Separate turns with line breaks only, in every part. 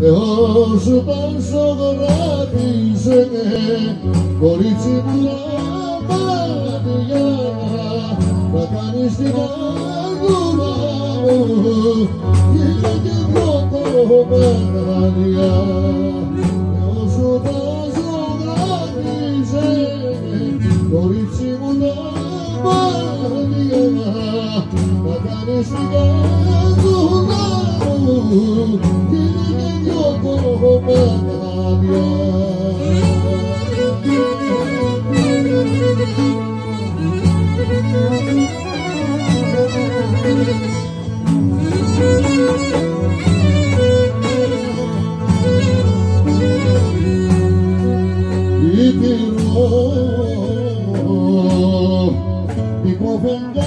Θεός πόσο δωράτισε κορίτσι μου μάτια να κάνεις την άγουρα μου. Γύρω και δρόκο παραλιά Θεός πόσο δωράτισε κορίτσι μου τα μάτια να κάνεις την άγουρα Guru, Guru, Guru, Guru, Ikuwenda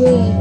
Savior.